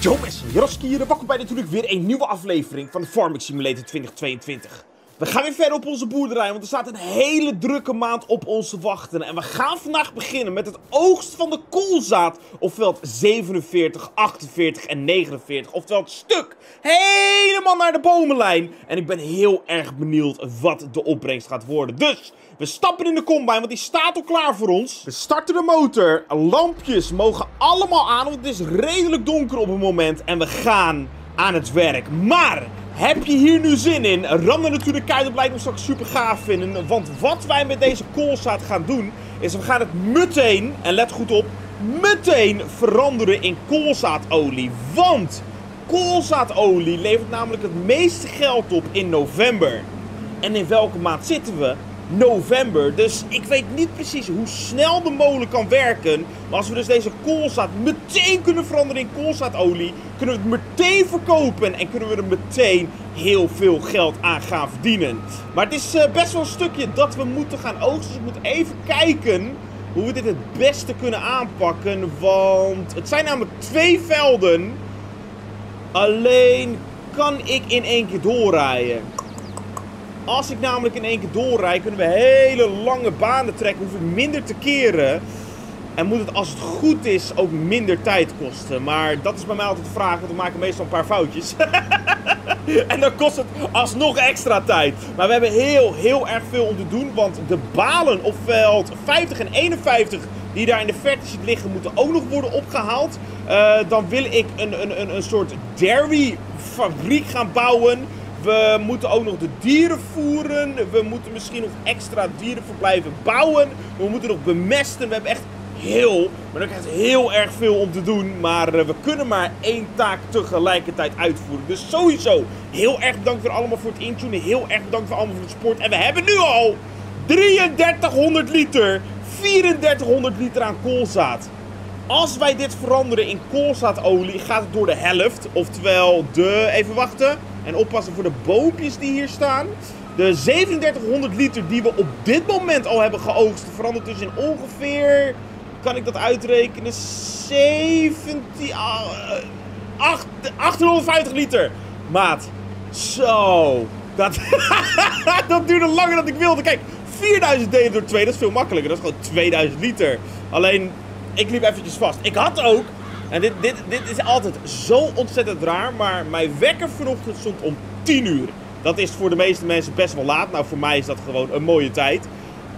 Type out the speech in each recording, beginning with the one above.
Yo mensen, Jaroski hier welkom bij natuurlijk weer een nieuwe aflevering van de Farming Simulator 2022. We gaan weer verder op onze boerderij, want er staat een hele drukke maand op ons te wachten. En we gaan vandaag beginnen met het oogst van de koolzaad op veld 47, 48 en 49. Oftewel het stuk helemaal naar de bomenlijn. En ik ben heel erg benieuwd wat de opbrengst gaat worden. Dus... We stappen in de combine, want die staat al klaar voor ons. We starten de motor. Lampjes mogen allemaal aan, want het is redelijk donker op het moment. En we gaan aan het werk. Maar, heb je hier nu zin in? Ram er natuurlijk keihard op, lijkt me straks super gaaf vinden. Want wat wij met deze koolzaad gaan doen, is we gaan het meteen, en let goed op, meteen veranderen in koolzaadolie. Want koolzaadolie levert namelijk het meeste geld op in november. En in welke maand zitten we? November. Dus ik weet niet precies hoe snel de molen kan werken. Maar als we dus deze koolzaad meteen kunnen veranderen in koolzaadolie, kunnen we het meteen verkopen en kunnen we er meteen heel veel geld aan gaan verdienen. Maar het is eh, best wel een stukje dat we moeten gaan oogsten. Dus ik moet even kijken hoe we dit het beste kunnen aanpakken. Want het zijn namelijk twee velden. Alleen kan ik in één keer doorrijden. Als ik namelijk in één keer doorrijd, kunnen we hele lange banen trekken. Hoef ik minder te keren. En moet het, als het goed is, ook minder tijd kosten. Maar dat is bij mij altijd de vraag, want we maken meestal een paar foutjes. en dan kost het alsnog extra tijd. Maar we hebben heel, heel erg veel om te doen. Want de balen op veld 50 en 51, die daar in de verte liggen, moeten ook nog worden opgehaald. Uh, dan wil ik een, een, een, een soort dairy fabriek gaan bouwen. We moeten ook nog de dieren voeren. We moeten misschien nog extra dierenverblijven bouwen. We moeten nog bemesten. We hebben echt heel, maar ook echt heel erg veel om te doen. Maar uh, we kunnen maar één taak tegelijkertijd uitvoeren. Dus sowieso heel erg bedankt voor allemaal voor het intunen. Heel erg bedankt voor allemaal voor het sport. En we hebben nu al 3300 liter, 3400 liter aan koolzaad. Als wij dit veranderen in koolzaadolie, gaat het door de helft. Oftewel de, even wachten, en oppassen voor de boompjes die hier staan. De 3700 liter die we op dit moment al hebben geoogst, verandert dus in ongeveer, kan ik dat uitrekenen, 17, uh, 8, 850 liter. Maat, zo, dat, dat duurde langer dan ik wilde. Kijk, 4000 delen door 2, dat is veel makkelijker. Dat is gewoon 2000 liter. Alleen, ik liep eventjes vast. Ik had ook en dit, dit, dit is altijd zo ontzettend raar, maar mijn wekker vanochtend stond om 10 uur. Dat is voor de meeste mensen best wel laat. Nou, voor mij is dat gewoon een mooie tijd.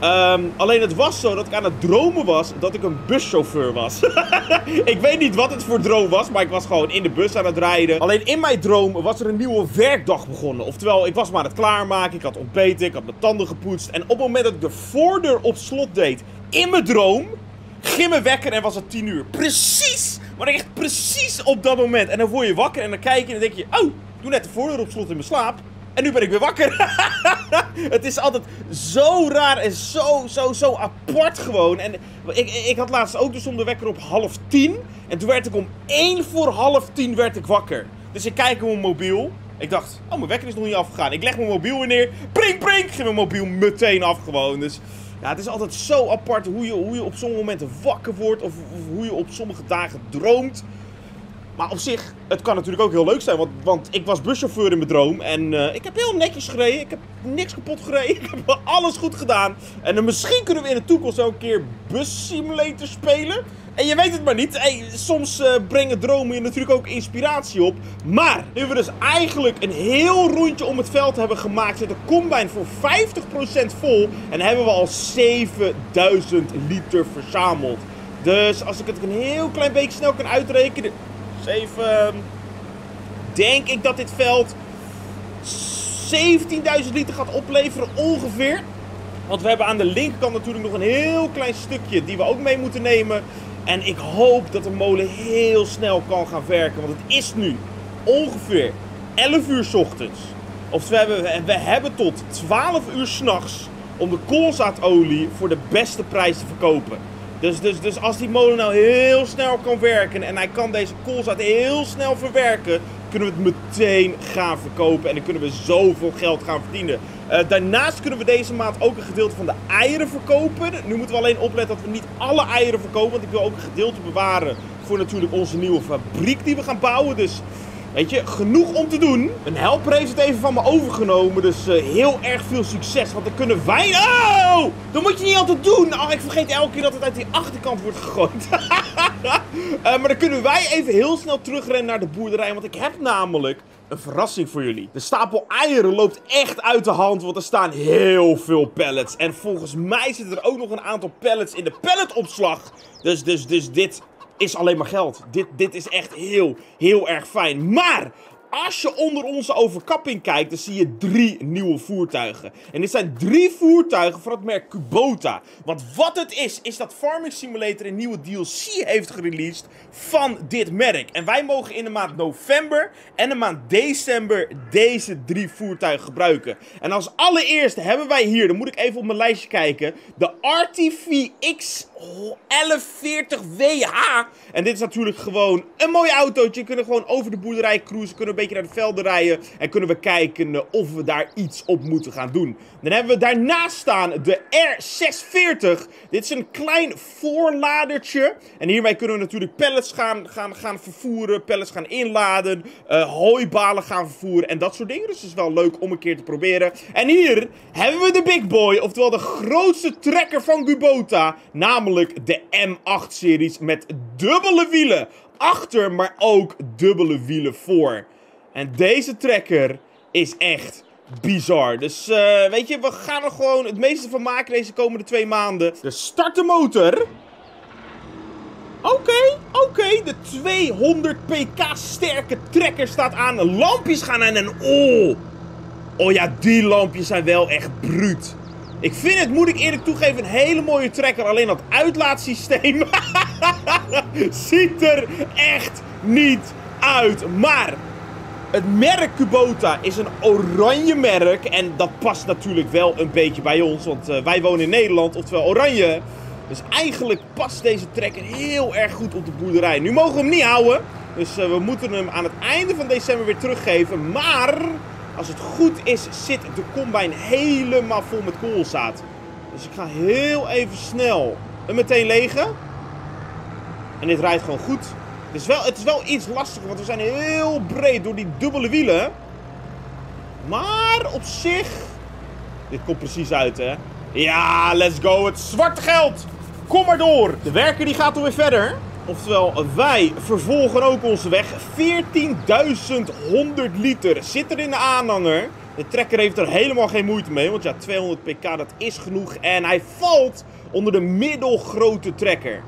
Um, alleen het was zo dat ik aan het dromen was dat ik een buschauffeur was. ik weet niet wat het voor droom was, maar ik was gewoon in de bus aan het rijden. Alleen in mijn droom was er een nieuwe werkdag begonnen. Oftewel, ik was maar aan het klaarmaken, ik had ontbeten, ik had mijn tanden gepoetst. En op het moment dat ik de voordeur op slot deed in mijn droom, ging mijn wekker en was het 10 uur. Precies maar echt precies op dat moment. En dan word je wakker en dan kijk je en dan denk je... Oh, doe net de voordeur op slot in mijn slaap. En nu ben ik weer wakker. het is altijd zo raar en zo, zo, zo apart gewoon. En ik, ik had laatst ook dus om de wekker op half tien. En toen werd ik om één voor half tien werd ik wakker. Dus ik kijk op mijn mobiel. Ik dacht, oh, mijn wekker is nog niet afgegaan. Ik leg mijn mobiel weer neer. Pring, pring. Ging mijn mobiel meteen af gewoon. Dus ja, het is altijd zo apart hoe je, hoe je op sommige momenten wakker wordt. Of, of hoe je op sommige dagen droomt. Maar op zich, het kan natuurlijk ook heel leuk zijn. Want, want ik was buschauffeur in mijn droom. En uh, ik heb heel netjes gereden. Ik heb niks kapot gereden. Ik heb alles goed gedaan. En misschien kunnen we in de toekomst ook een keer bussimulator spelen. En je weet het maar niet. Hey, soms uh, brengen dromen je natuurlijk ook inspiratie op. Maar nu we dus eigenlijk een heel rondje om het veld hebben gemaakt, zit de combine voor 50% vol. En hebben we al 7000 liter verzameld. Dus als ik het een heel klein beetje snel kan uitrekenen. 7. Denk ik dat dit veld 17.000 liter gaat opleveren ongeveer. Want we hebben aan de linkerkant natuurlijk nog een heel klein stukje die we ook mee moeten nemen. En ik hoop dat de molen heel snel kan gaan werken. Want het is nu ongeveer 11 uur s ochtends. Of we hebben, we hebben tot 12 uur s'nachts om de koolzaadolie voor de beste prijs te verkopen. Dus, dus, dus als die molen nou heel snel kan werken en hij kan deze koolzaad heel snel verwerken, kunnen we het meteen gaan verkopen. En dan kunnen we zoveel geld gaan verdienen. Uh, daarnaast kunnen we deze maand ook een gedeelte van de eieren verkopen. Nu moeten we alleen opletten dat we niet alle eieren verkopen. Want ik wil ook een gedeelte bewaren voor natuurlijk onze nieuwe fabriek die we gaan bouwen. Dus Weet je, genoeg om te doen. Een helper heeft het even van me overgenomen. Dus uh, heel erg veel succes. Want dan kunnen wij... Oh! Dat moet je niet altijd doen. Oh, ik vergeet elke keer dat het uit die achterkant wordt gegooid. uh, maar dan kunnen wij even heel snel terugrennen naar de boerderij. Want ik heb namelijk een verrassing voor jullie. De stapel eieren loopt echt uit de hand, want er staan heel veel pallets. En volgens mij zitten er ook nog een aantal pallets in de palletopslag. Dus, dus, dus dit is alleen maar geld. Dit, dit is echt heel, heel erg fijn. Maar als je onder onze overkapping kijkt, dan zie je drie nieuwe voertuigen. En dit zijn drie voertuigen van het merk Kubota. Want wat het is, is dat Farming Simulator een nieuwe DLC heeft gereleased van dit merk. En wij mogen in de maand november en de maand december deze drie voertuigen gebruiken. En als allereerste hebben wij hier, dan moet ik even op mijn lijstje kijken, de RTVX 1140WH. En dit is natuurlijk gewoon een mooi autootje. Kunnen gewoon over de boerderij cruisen, kunnen beetje naar de velden rijden. En kunnen we kijken eh, of we daar iets op moeten gaan doen. Dan hebben we daarnaast staan de R640. Dit is een klein voorladertje. En hiermee kunnen we natuurlijk pellets gaan, gaan, vervoeren. Pellets gaan inladen. Uh, hooibalen gaan vervoeren. En dat soort dingen. Dus het is wel leuk om een keer te proberen. En hier hebben we de Big Boy. Oftewel de grootste trekker van Kubota. Namelijk de M8-series met dubbele wielen achter, maar ook dubbele wielen voor. En deze trekker is echt bizar. Dus uh, weet je, we gaan er gewoon het meeste van maken deze komende twee maanden. De motor. Oké, oké. De 200 pk sterke trekker staat aan. Lampjes gaan aan en oh. Oh ja, die lampjes zijn wel echt bruut. Ik vind het, moet ik eerlijk toegeven, een hele mooie trekker. Alleen dat uitlaatsysteem ziet er echt niet uit. Maar het merk Kubota is een oranje merk. En dat past natuurlijk wel een beetje bij ons. Want uh, wij wonen in Nederland, oftewel oranje. Dus eigenlijk past deze trekker heel erg goed op de boerderij. Nu mogen we hem niet houden. Dus uh, we moeten hem aan het einde van december weer teruggeven. Maar als het goed is, zit de combine helemaal vol met koolzaad. Dus ik ga heel even snel hem meteen legen. En dit rijdt gewoon goed. Het is, wel, het is wel iets lastiger, want we zijn heel breed door die dubbele wielen. Maar op zich... Dit komt precies uit, hè. Ja, let's go. Het zwarte geld. Kom maar door. De werker die gaat alweer verder. Oftewel, wij vervolgen ook onze weg. 14.100 liter zit er in de aanhanger. De trekker heeft er helemaal geen moeite mee. Want ja, 200 pk, dat is genoeg. En hij valt onder de middelgrote trekker.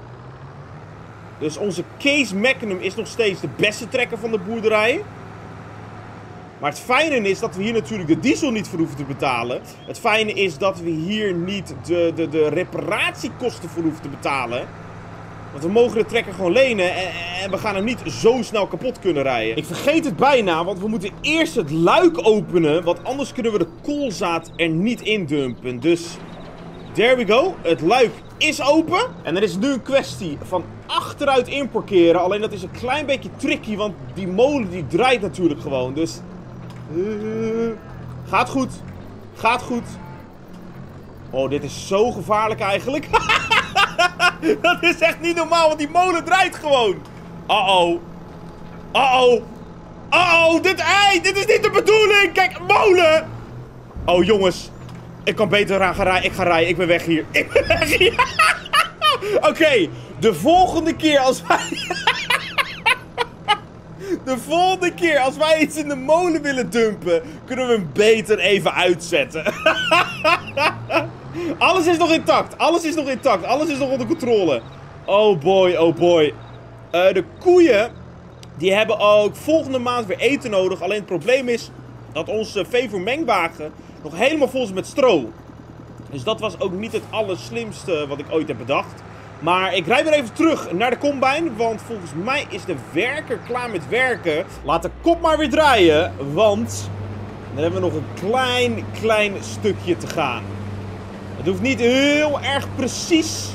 Dus onze Case Magnum is nog steeds de beste trekker van de boerderij. Maar het fijne is dat we hier natuurlijk de diesel niet voor hoeven te betalen. Het fijne is dat we hier niet de, de, de reparatiekosten voor hoeven te betalen. Want we mogen de trekker gewoon lenen en, en, we gaan hem niet zo snel kapot kunnen rijden. Ik vergeet het bijna, want we moeten eerst het luik openen. Want anders kunnen we de koolzaad er niet in dumpen. Dus, there we go. Het luik is open. En er is nu een kwestie van achteruit inparkeren. Alleen dat is een klein beetje tricky, want die molen die draait natuurlijk gewoon. Dus, uh, gaat goed. Gaat goed. Oh, dit is zo gevaarlijk eigenlijk. dat is echt niet normaal, want die molen draait gewoon. Uh-oh. Uh-oh. Uh-oh, dit, hey, dit is niet de bedoeling. Kijk, molen. Oh, jongens. Ik kan beter gaan rijden. Ik ga rijden. Ik ben weg hier. Ik ben weg hier. Oké, de volgende keer als wij... de volgende keer als wij iets in de molen willen dumpen... kunnen we hem beter even uitzetten. Alles is nog intact. Alles is nog intact. Alles is nog onder controle. Oh boy, oh boy. Uh, de koeien, die hebben ook volgende maand weer eten nodig. Alleen het probleem is dat onze veevermengwagen nog helemaal vol met stro. Dus dat was ook niet het allerslimste wat ik ooit heb bedacht. Maar ik rijd weer even terug naar de combine. Want volgens mij is de werker klaar met werken. Laat de kop maar weer draaien. Want dan hebben we nog een klein, klein stukje te gaan. Het hoeft niet heel erg precies.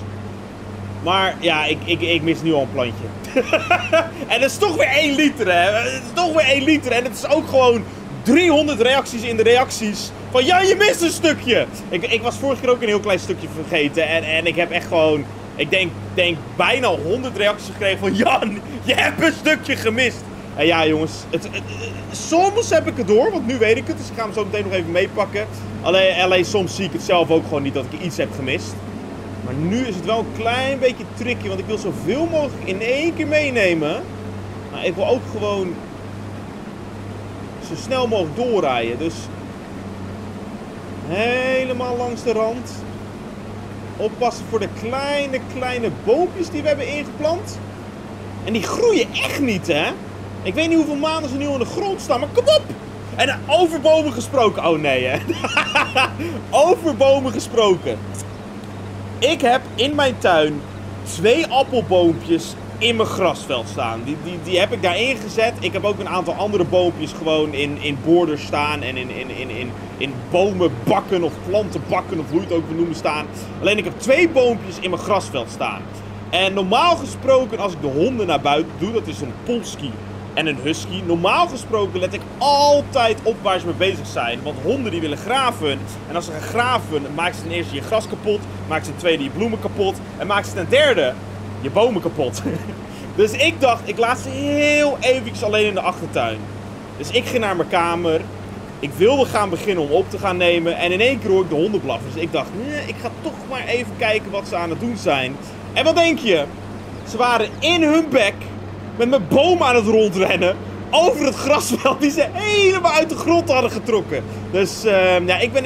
Maar ja, ik, ik, ik mis nu al een plantje. en het is toch weer 1 liter, hè. Het is toch weer 1 liter. En het is ook gewoon 300 reacties in de reacties. Van ja, je mist een stukje. Ik, ik was vorige keer ook een heel klein stukje vergeten. En, en ik heb echt gewoon, ik denk, denk bijna 100 reacties gekregen van Jan, je hebt een stukje gemist. En ja, jongens, het, soms heb ik het door, want nu weet ik het. Dus ik ga hem zo meteen nog even meepakken. Alleen, alleen soms zie ik het zelf ook gewoon niet dat ik iets heb gemist. Maar nu is het wel een klein beetje tricky, want ik wil zoveel mogelijk in één keer meenemen. Maar ik wil ook gewoon zo snel mogelijk doorrijden. Dus helemaal langs de rand. Oppassen voor de kleine, kleine boompjes die we hebben ingeplant. En die groeien echt niet, hè? Ik weet niet hoeveel maanden ze nu aan de grond staan, maar kom op! En over bomen gesproken. Oh nee, hè? over bomen gesproken. Ik heb in mijn tuin twee appelboompjes in mijn grasveld staan. Die, die, die heb ik daarin gezet. Ik heb ook een aantal andere boompjes gewoon in, in borders staan. En in, in, in, in, in bomenbakken of plantenbakken of hoe je het ook wil noemen staan. Alleen ik heb twee boompjes in mijn grasveld staan. En normaal gesproken als ik de honden naar buiten doe, dat is een polski en een husky. Normaal gesproken let ik altijd op waar ze mee bezig zijn. Want honden die willen graven. En als ze gaan graven, maken ze ten eerste je gras kapot. Maken ze ten tweede je bloemen kapot. En maken ze ten derde je bomen kapot. dus ik dacht, ik laat ze heel eventjes alleen in de achtertuin. Dus ik ging naar mijn kamer. Ik wilde gaan beginnen om op te gaan nemen. En in één keer hoor ik de honden blaffen. Dus ik dacht, nee, ik ga toch maar even kijken wat ze aan het doen zijn. En wat denk je? Ze waren in hun bek met mijn boom aan het rondrennen. Over het grasveld die ze helemaal uit de grond hadden getrokken. Dus uh, ja, ik, ben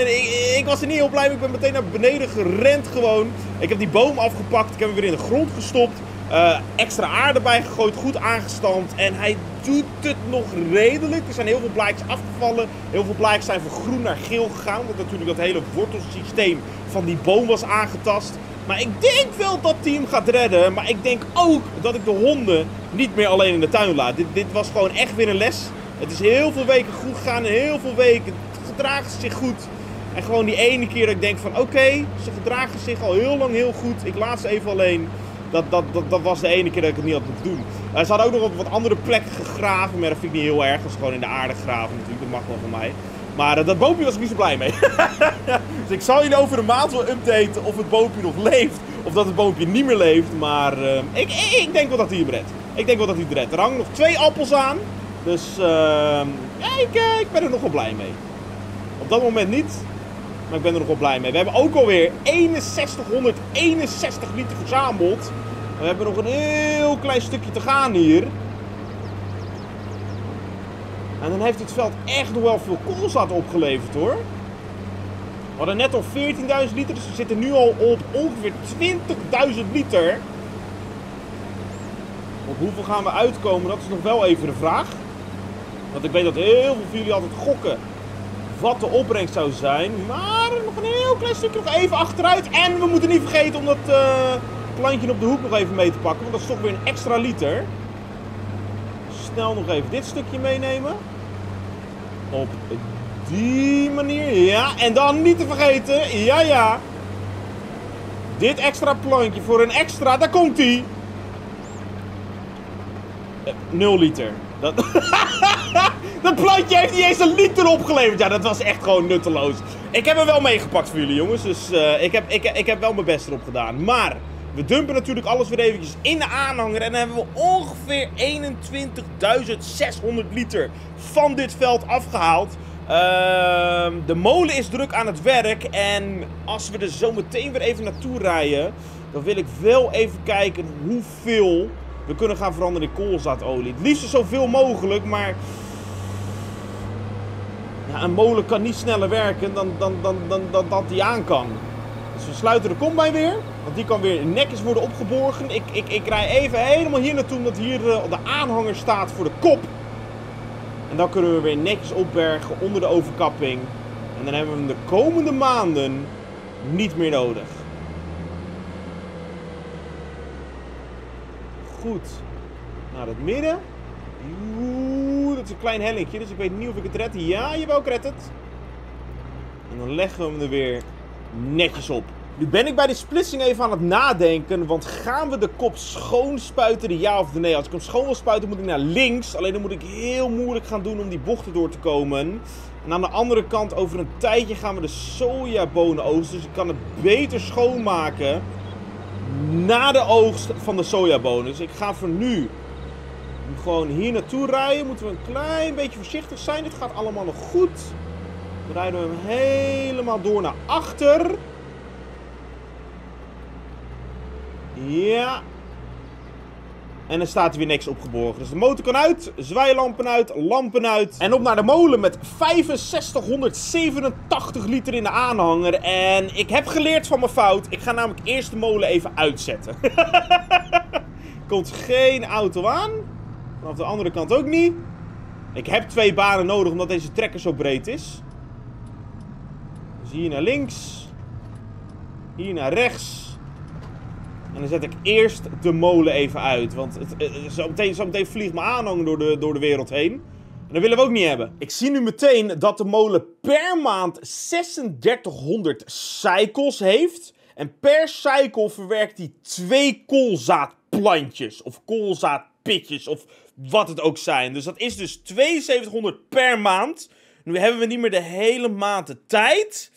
ik, was er niet heel blij mee. Ik ben meteen naar beneden gerend gewoon. Ik heb die boom afgepakt. Ik heb hem weer in de grond gestopt. Uh, extra aarde bij gegooid, goed aangestampt. En hij doet het nog redelijk. Er zijn heel veel blaadjes afgevallen. Heel veel blaadjes zijn van groen naar geel gegaan. Omdat natuurlijk dat hele wortelsysteem van die boom was aangetast. Maar ik denk wel dat team gaat redden. Maar ik denk ook dat ik de honden niet meer alleen in de tuin laat. Dit, dit was gewoon echt weer een les. Het is heel veel weken goed gegaan. Heel veel weken gedragen ze zich goed. En gewoon die ene keer dat ik denk van oké, ze gedragen zich al heel lang heel goed. Ik laat ze even alleen. Dat, dat, dat, was de ene keer dat ik het niet had moeten doen. Uh, ze hadden ook nog op wat andere plekken gegraven. Maar dat vind ik niet heel erg. Dat is gewoon in de aarde graven natuurlijk. Dat mag wel van mij. Maar uh, dat boompje was ik niet zo blij mee. dus ik zal jullie over een maand wel updaten of het boompje nog leeft. Of dat het boompje niet meer leeft. Maar uh, ik, ik, denk wel dat hij hem redt. Ik denk wel dat hij het redt. Er hangen nog twee appels aan. Dus ik, ik ben er nog wel blij mee. Op dat moment niet. Maar ik ben er nog wel blij mee. We hebben ook alweer 6161 liter verzameld. We hebben nog een heel klein stukje te gaan hier. En dan heeft het veld echt nog wel veel koolzaad opgeleverd hoor. We hadden net al 14.000 liter, dus we zitten nu al op ongeveer 20.000 liter. Op hoeveel gaan we uitkomen, dat is nog wel even de vraag. Want ik weet dat heel veel van jullie altijd gokken wat de opbrengst zou zijn. Maar nog een heel klein stukje nog even achteruit. En we moeten niet vergeten om dat uh, plantje op de hoek nog even mee te pakken. Want dat is toch weer een extra liter. Snel nog even dit stukje meenemen. Op die manier. Ja, en dan niet te vergeten. Ja, ja. Dit extra plantje voor een extra. Daar komt hij. 0 liter. Dat, dat plantje heeft niet eens een liter opgeleverd. Ja, dat was echt gewoon nutteloos. Ik heb hem wel meegepakt voor jullie, jongens. Dus uh, ik, heb, ik, ik heb wel mijn best erop gedaan. Maar we dumpen natuurlijk alles weer eventjes in de aanhanger. En dan hebben we ongeveer 21.600 liter van dit veld afgehaald. Uh, de molen is druk aan het werk. En als we er zo meteen weer even naartoe rijden... dan wil ik wel even kijken hoeveel we kunnen gaan veranderen in koolzaadolie. Het liefst zoveel mogelijk, maar... Een molen kan niet sneller werken dan, dan, dan, dan, dan dat die aan kan. Dus we sluiten de kombijn weer. Want die kan weer netjes worden opgeborgen. Ik, ik, ik rij even helemaal hier naartoe, omdat hier de, de aanhanger staat voor de kop. En dan kunnen we weer netjes opbergen onder de overkapping. En dan hebben we hem de komende maanden niet meer nodig. Goed. Naar het midden. Dat is een klein hellingje, dus ik weet niet of ik het red. Ja, jawel, ik red het. En dan leggen we hem er weer netjes op. Nu ben ik bij die splitsing even aan het nadenken, want gaan we de kop schoon spuiten, de ja of de nee? Als ik hem schoon wil spuiten moet ik naar links, alleen dan moet ik heel moeilijk gaan doen om die bochten door te komen. En aan de andere kant, over een tijdje gaan we de sojabonen oogsten, dus ik kan het beter schoonmaken na de oogst van de sojabonen. Dus ik ga voor nu gewoon hier naartoe rijden. Moeten we een klein beetje voorzichtig zijn. Dit gaat allemaal nog goed. Dan rijden we hem helemaal door naar achter. Ja. En dan staat er weer niks opgeborgen. Dus de motor kan uit, zwaailampen uit, lampen uit. En op naar de molen met 6587 liter in de aanhanger. En ik heb geleerd van mijn fout. Ik ga namelijk eerst de molen even uitzetten. Komt geen auto aan. Vanaf de andere kant ook niet. Ik heb twee banen nodig omdat deze trekker zo breed is. Dus hier naar links. Hier naar rechts. En dan zet ik eerst de molen even uit. Want het, eh, zo, meteen, zo meteen vliegt mijn aanhang door de, door de wereld heen. En dat willen we ook niet hebben. Ik zie nu meteen dat de molen per maand 3600 cycles heeft. En per cycle verwerkt hij twee koolzaadplantjes. Of koolzaadpitjes. Of wat het ook zijn. Dus dat is dus 7200 per maand. Nu hebben we niet meer de hele maand de tijd.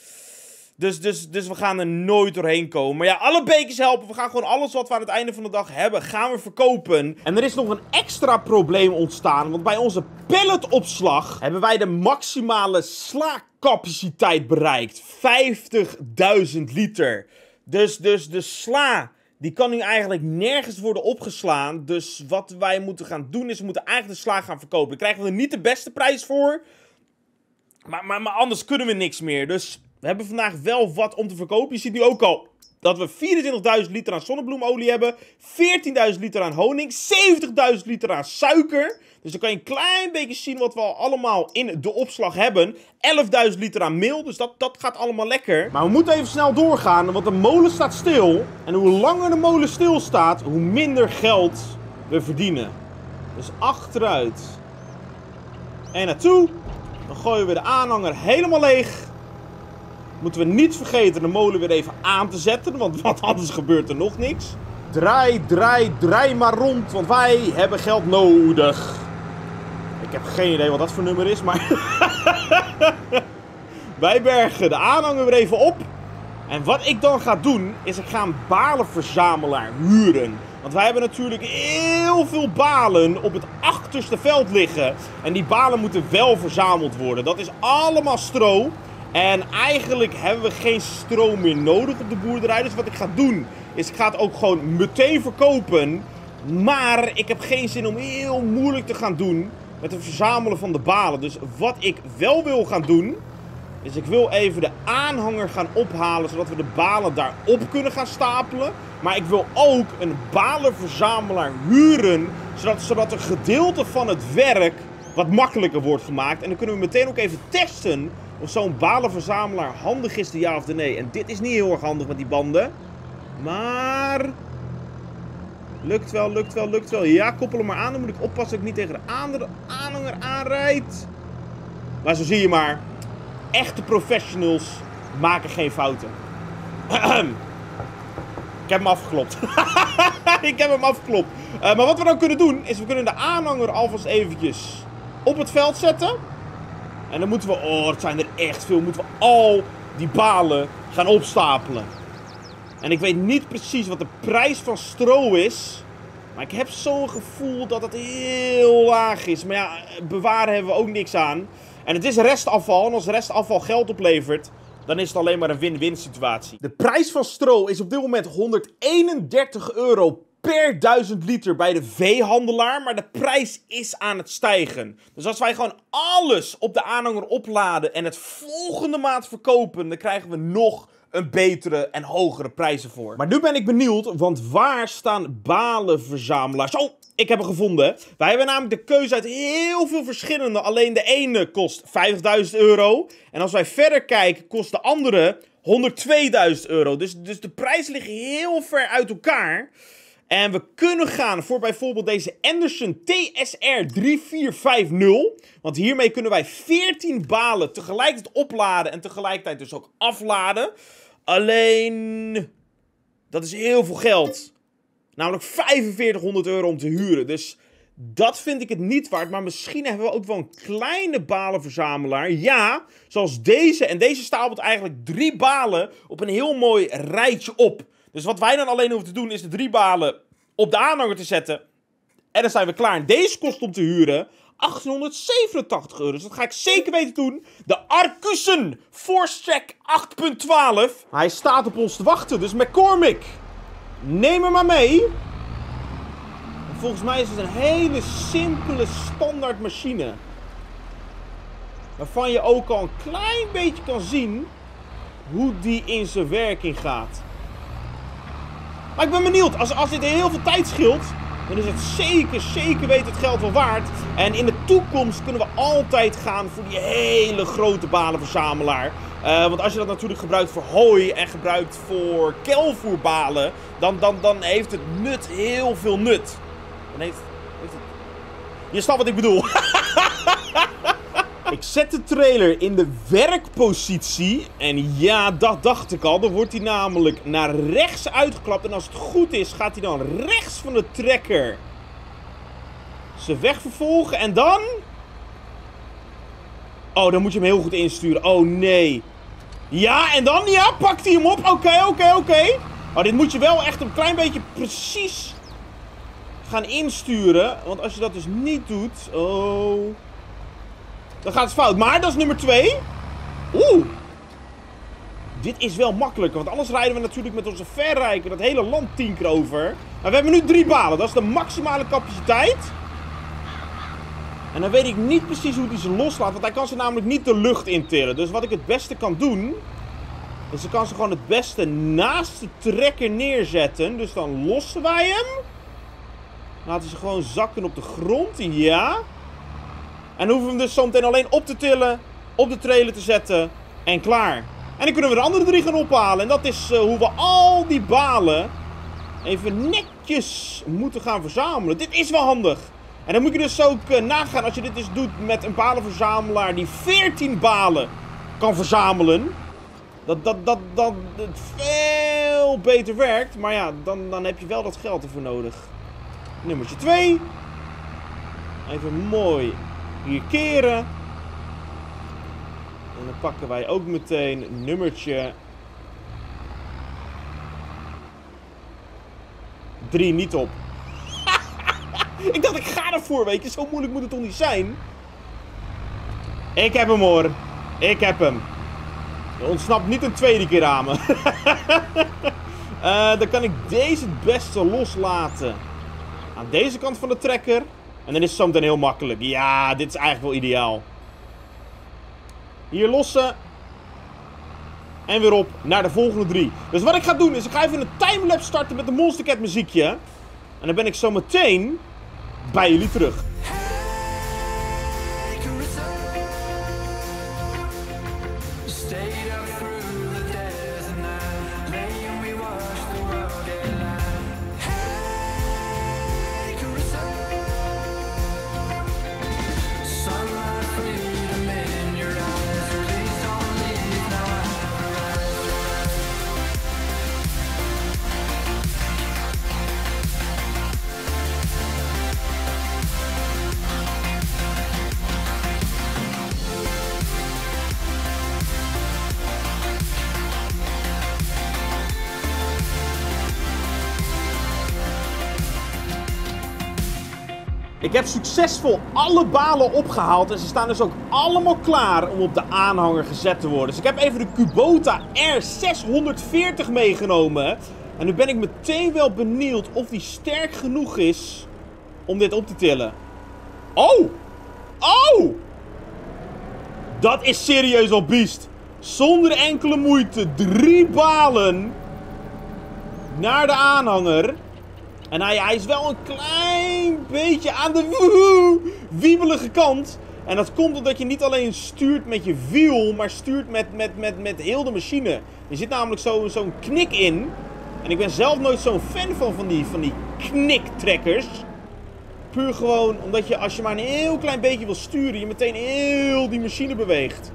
Dus, dus, dus we gaan er nooit doorheen komen. Maar ja, alle bekers helpen. We gaan gewoon alles wat we aan het einde van de dag hebben, gaan we verkopen. En er is nog een extra probleem ontstaan. Want bij onze palletopslag hebben wij de maximale slaakcapaciteit bereikt. 50.000 liter. Dus, dus de sla, die kan nu eigenlijk nergens worden opgeslaan. Dus wat wij moeten gaan doen is, we moeten eigenlijk de sla gaan verkopen. Dan krijgen we er niet de beste prijs voor. Maar, maar, maar anders kunnen we niks meer. Dus we hebben vandaag wel wat om te verkopen. Je ziet nu ook al dat we 24.000 liter aan zonnebloemolie hebben. 14.000 liter aan honing. 70.000 liter aan suiker. Dus dan kan je een klein beetje zien wat we al allemaal in de opslag hebben. 11.000 liter aan meel. Dus dat, dat gaat allemaal lekker. Maar we moeten even snel doorgaan. Want de molen staat stil. En hoe langer de molen stil staat, hoe minder geld we verdienen. Dus achteruit. En naartoe. Dan gooien we de aanhanger helemaal leeg. Moeten we niet vergeten de molen weer even aan te zetten, want, want anders gebeurt er nog niks. Draai, draai, draai maar rond, want wij hebben geld nodig. Ik heb geen idee wat dat voor nummer is, maar... wij bergen de aanhanger weer even op. En wat ik dan ga doen, is ik ga een balenverzamelaar huren. Want wij hebben natuurlijk heel veel balen op het achterste veld liggen. En die balen moeten wel verzameld worden. Dat is allemaal stro. En eigenlijk hebben we geen stroom meer nodig op de boerderij. Dus wat ik ga doen, is ik ga het ook gewoon meteen verkopen. Maar ik heb geen zin om heel moeilijk te gaan doen met het verzamelen van de balen. Dus wat ik wel wil gaan doen, is ik wil even de aanhanger gaan ophalen, zodat we de balen daarop kunnen gaan stapelen. Maar ik wil ook een balenverzamelaar huren, zodat, zodat een gedeelte van het werk wat makkelijker wordt gemaakt. En dan kunnen we meteen ook even testen of zo'n balenverzamelaar handig is, de ja of de nee. En dit is niet heel erg handig met die banden. Maar... Lukt wel, lukt wel, lukt wel. Ja, koppel hem maar aan. Dan moet ik oppassen dat ik niet tegen de andere aanhanger aanrijd. Maar zo zie je maar. Echte professionals maken geen fouten. ik heb hem afgeklopt. ik heb hem afgeklopt. Uh, maar wat we dan kunnen doen, is we kunnen de aanhanger alvast eventjes op het veld zetten. En dan moeten we, oh, het zijn er echt veel, moeten we al die balen gaan opstapelen. En ik weet niet precies wat de prijs van stro is. Maar ik heb zo'n gevoel dat het heel laag is. Maar ja, bewaren hebben we ook niks aan. En het is restafval. En als restafval geld oplevert, dan is het alleen maar een win-win situatie. De prijs van stro is op dit moment 131 euro per 1000 liter bij de veehandelaar, maar de prijs is aan het stijgen. Dus als wij gewoon alles op de aanhanger opladen en het volgende maand verkopen, dan krijgen we nog een betere en hogere prijzen voor. Maar nu ben ik benieuwd, want waar staan balenverzamelaars? Oh, ik heb hem gevonden. Wij hebben namelijk de keuze uit heel veel verschillende. Alleen de ene kost 50.000 euro. En als wij verder kijken, kost de andere 102.000 euro. Dus, dus de prijzen liggen heel ver uit elkaar. En we kunnen gaan voor bijvoorbeeld deze Anderson TSR 3450. Want hiermee kunnen wij 14 balen tegelijkertijd opladen en tegelijkertijd dus ook afladen. Alleen... Dat is heel veel geld. Namelijk 4500 euro om te huren. Dus dat vind ik het niet waard. Maar misschien hebben we ook wel een kleine balenverzamelaar. Ja, zoals deze. En deze stapelt eigenlijk drie balen op een heel mooi rijtje op. Dus wat wij dan alleen hoeven te doen is de drie balen op de aanhanger te zetten. En dan zijn we klaar. En deze kost om te huren 887 euro. Dus dat ga ik zeker weten doen. De Arcussen Force Track 8.12. Hij staat op ons te wachten. Dus McCormick, neem hem maar mee. volgens mij is het een hele simpele standaard machine. Waarvan je ook al een klein beetje kan zien hoe die in zijn werking gaat. Maar ik ben benieuwd. Als, als dit heel veel tijd scheelt, dan is het zeker, zeker weten het geld wel waard. En in de toekomst kunnen we altijd gaan voor die hele grote balenverzamelaar. Uh, want als je dat natuurlijk gebruikt voor hooi en gebruikt voor kelvoerbalen, dan, dan, dan heeft het nut heel veel nut. Dan heeft, heeft het... Je snapt wat ik bedoel. Ik zet de trailer in de werkpositie. En ja, dat dacht ik al. Dan wordt hij namelijk naar rechts uitgeklapt. En als het goed is, gaat hij dan rechts van de trekker zijn weg vervolgen. En dan... Oh, dan moet je hem heel goed insturen. Oh, nee. Ja, en dan, ja, pakt hij hem op. Oké, oké, oké. Oh, dit moet je wel echt een klein beetje precies gaan insturen. Want als je dat dus niet doet... Oh... Dan gaat het fout. Maar dat is nummer 2. Oeh. Dit is wel makkelijker. Want anders rijden we natuurlijk met onze verrijker dat hele land tien keer over. Maar we hebben nu drie balen. Dat is de maximale capaciteit. En dan weet ik niet precies hoe hij ze loslaat. Want hij kan ze namelijk niet de lucht intillen. Dus wat ik het beste kan doen... Is ik kan ze gewoon het beste naast de trekker neerzetten. Dus dan lossen wij hem. Laten ze gewoon zakken op de grond. Ja. En hoeven we hem dus zometeen alleen op te tillen, op de trailer te zetten en klaar. En dan kunnen we de andere drie gaan ophalen. En dat is uh, hoe we al die balen even netjes moeten gaan verzamelen. Dit is wel handig. En dan moet je dus ook uh, nagaan als je dit dus doet met een balenverzamelaar die 14 balen kan verzamelen. Dat, dat, dat, dat veel beter werkt. Maar ja, dan, dan heb je wel dat geld ervoor nodig. Nummertje 2. Even mooi hier keren. En dan pakken wij ook meteen nummertje 3 niet op. ik dacht, ik ga ervoor, weet je. Zo moeilijk moet het toch niet zijn? Ik heb hem hoor. Ik heb hem. Je ontsnapt niet een tweede keer aan me. uh, dan kan ik deze het beste loslaten. Aan deze kant van de trekker. En dan is zometeen heel makkelijk. Ja, dit is eigenlijk wel ideaal. Hier lossen. En weer op naar de volgende drie. Dus wat ik ga doen is, ik ga even een timelapse starten met de Monster Cat muziekje. En dan ben ik zo meteen bij jullie terug. Succesvol alle balen opgehaald en ze staan dus ook allemaal klaar om op de aanhanger gezet te worden. Dus ik heb even de Kubota R640 meegenomen. En nu ben ik meteen wel benieuwd of die sterk genoeg is om dit op te tillen. Oh! Oh! Dat is serieus al biest. Zonder enkele moeite drie balen naar de aanhanger. En hij, hij is wel een klein beetje aan de woehoe, wiebelige kant. En dat komt omdat je niet alleen stuurt met je wiel, maar stuurt met, met, met, met heel de machine. Er zit namelijk zo'n zo knik in. En ik ben zelf nooit zo'n fan van, van die, van die kniktrekkers. Puur gewoon omdat je als je maar een heel klein beetje wil sturen, je meteen heel die machine beweegt.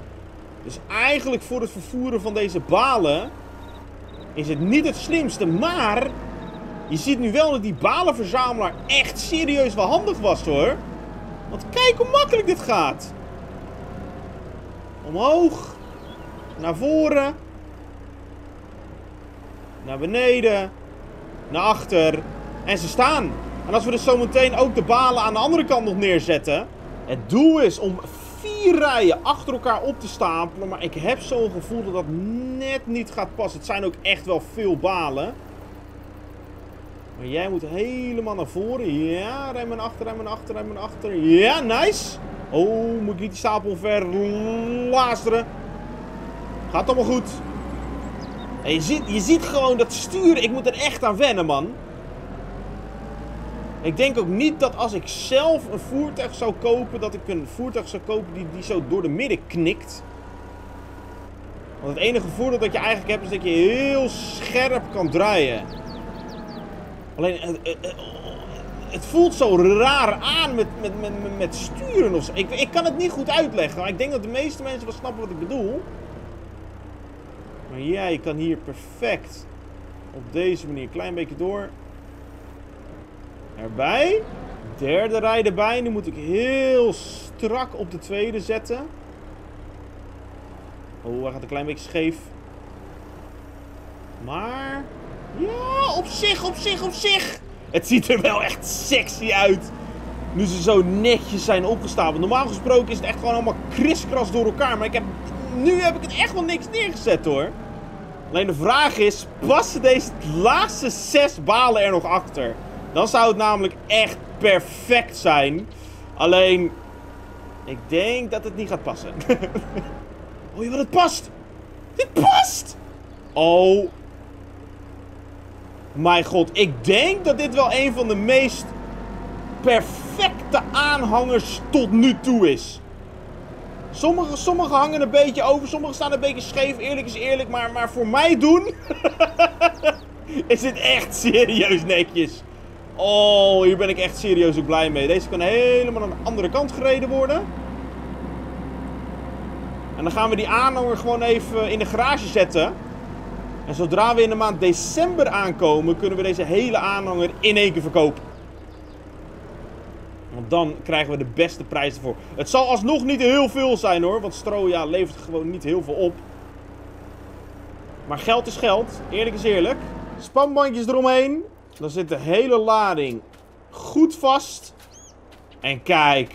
Dus eigenlijk voor het vervoeren van deze balen is het niet het slimste. Maar je ziet nu wel dat die balenverzamelaar echt serieus wel handig was hoor. Want kijk hoe makkelijk dit gaat. Omhoog. Naar voren. Naar beneden. Naar achter. En ze staan. En als we dus zometeen ook de balen aan de andere kant nog neerzetten. Het doel is om vier rijen achter elkaar op te stapelen. Maar ik heb zo'n gevoel dat dat net niet gaat passen. Het zijn ook echt wel veel balen. Maar jij moet helemaal naar voren. Ja, naar achter, naar achter, naar achter. Ja, nice. Oh, moet ik niet die stapel verlasteren. Gaat allemaal goed. En je, ziet, je ziet gewoon dat sturen. Ik moet er echt aan wennen, man. Ik denk ook niet dat als ik zelf een voertuig zou kopen, dat ik een voertuig zou kopen die, die zo door de midden knikt. Want het enige voordeel dat je eigenlijk hebt is dat je heel scherp kan draaien. Alleen, het, voelt zo raar aan met, met, met, met sturen of zo. Ik, ik kan het niet goed uitleggen, maar ik denk dat de meeste mensen wel snappen wat ik bedoel. Maar jij kan hier perfect op deze manier een klein beetje door. Erbij. Derde rij erbij. Nu moet ik heel strak op de tweede zetten. Oh, hij gaat een klein beetje scheef. Maar... Ja, op zich, op zich, op zich. Het ziet er wel echt sexy uit. Nu ze zo netjes zijn opgestapeld. Normaal gesproken is het echt gewoon allemaal kriskras door elkaar. Maar ik heb, nu heb ik het echt wel niks neergezet hoor. Alleen de vraag is, passen deze laatste zes balen er nog achter? Dan zou het namelijk echt perfect zijn. Alleen, ik denk dat het niet gaat passen. oh, wat het past! Dit past! Oh. Mijn god, ik denk dat dit wel een van de meest perfecte aanhangers tot nu toe is. Sommige, sommige hangen een beetje over, sommige staan een beetje scheef. Eerlijk is eerlijk, maar, maar voor mij doen... is dit echt serieus netjes. Oh, hier ben ik echt serieus ook blij mee. Deze kan helemaal aan de andere kant gereden worden. En dan gaan we die aanhanger gewoon even in de garage zetten. En zodra we in de maand december aankomen, kunnen we deze hele aanhanger in één keer verkopen. Want dan krijgen we de beste prijs ervoor. Het zal alsnog niet heel veel zijn hoor. Want stro ja, levert gewoon niet heel veel op. Maar geld is geld. Eerlijk is eerlijk. Spanbandjes eromheen. Dan zit de hele lading goed vast. En kijk.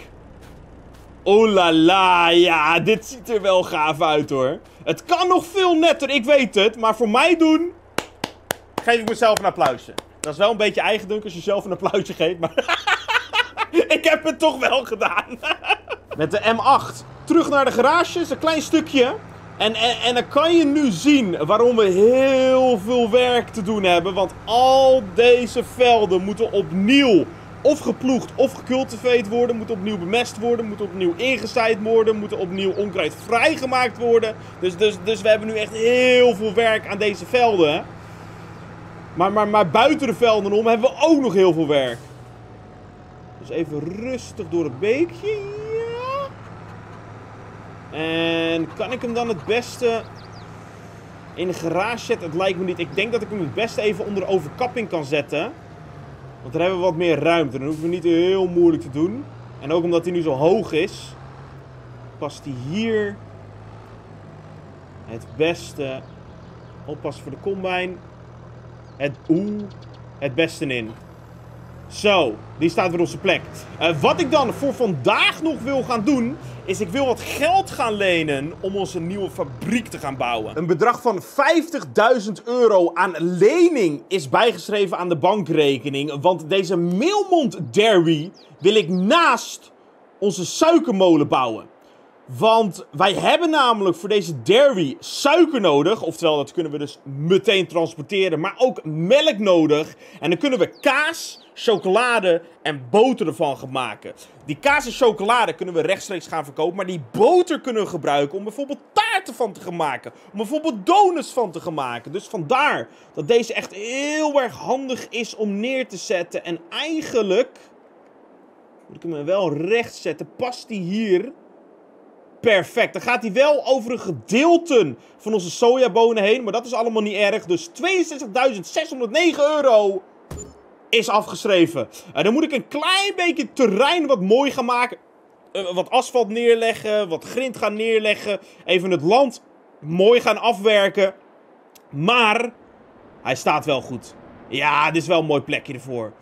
Oh la la, ja, dit ziet er wel gaaf uit hoor. Het kan nog veel netter, ik weet het. Maar voor mij doen, geef ik mezelf een applausje. Dat is wel een beetje eigendunk als je zelf een applausje geeft, maar ik heb het toch wel gedaan. Met de M8 terug naar de garage, is een klein stukje. En, en, en dan kan je nu zien waarom we heel veel werk te doen hebben. Want al deze velden moeten opnieuw of geploegd of gecultiveerd worden. Moeten opnieuw bemest worden. Moeten opnieuw ingezaaid worden. Moeten opnieuw onkruid vrijgemaakt worden. Dus, dus, dus we hebben nu echt heel veel werk aan deze velden. Maar, maar, maar buiten de velden om hebben we ook nog heel veel werk. Dus even rustig door het beekje. En kan ik hem dan het beste in de garage zetten? Het lijkt me niet. Ik denk dat ik hem het beste even onder de overkapping kan zetten. Want dan hebben we wat meer ruimte. Dan hoeven we niet heel moeilijk te doen. En ook omdat hij nu zo hoog is, past hij hier het beste. Oppassen voor de combine. Het, oeh, het beste in. Zo, die staat weer op zijn plek. Uh, wat ik dan voor vandaag nog wil gaan doen, is ik wil wat geld gaan lenen om onze nieuwe fabriek te gaan bouwen. Een bedrag van 50.000 euro aan lening is bijgeschreven aan de bankrekening. Want deze Meelmond Dairy wil ik naast onze suikermolen bouwen. Want wij hebben namelijk voor deze dairy suiker nodig. Oftewel, dat kunnen we dus meteen transporteren. Maar ook melk nodig. En dan kunnen we kaas, chocolade en boter ervan gaan maken. Die kaas en chocolade kunnen we rechtstreeks gaan verkopen. Maar die boter kunnen we gebruiken om bijvoorbeeld taarten van te gaan maken. Om bijvoorbeeld donuts van te gaan maken. Dus vandaar dat deze echt heel erg handig is om neer te zetten. En eigenlijk, moet ik hem wel recht zetten, past die hier Perfect. Dan gaat hij wel over een gedeelte van onze sojabonen heen. Maar dat is allemaal niet erg. Dus 62.609 euro is afgeschreven. En dan moet ik een klein beetje terrein wat mooi gaan maken. Eh, wat asfalt neerleggen. Wat grind gaan neerleggen. Even het land mooi gaan afwerken. Maar hij staat wel goed. Ja, dit is wel een mooi plekje ervoor.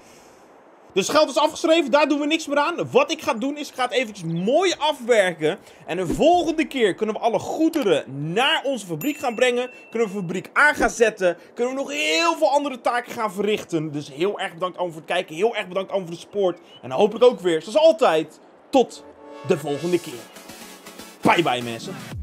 Dus geld is afgeschreven, daar doen we niks meer aan. Wat ik ga doen is, ik ga het eventjes mooi afwerken. En de volgende keer kunnen we alle goederen naar onze fabriek gaan brengen. Kunnen we fabriek aan gaan zetten. Kunnen we nog heel veel andere taken gaan verrichten. Dus heel erg bedankt allemaal voor het kijken. Heel erg bedankt allemaal voor de support. En hopelijk ook weer, zoals altijd, tot de volgende keer. Bye bye mensen.